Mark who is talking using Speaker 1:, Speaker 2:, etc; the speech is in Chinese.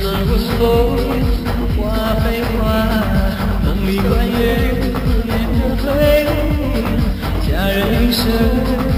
Speaker 1: 难问佛缘花非花梦里观鱼不可以佳人一生。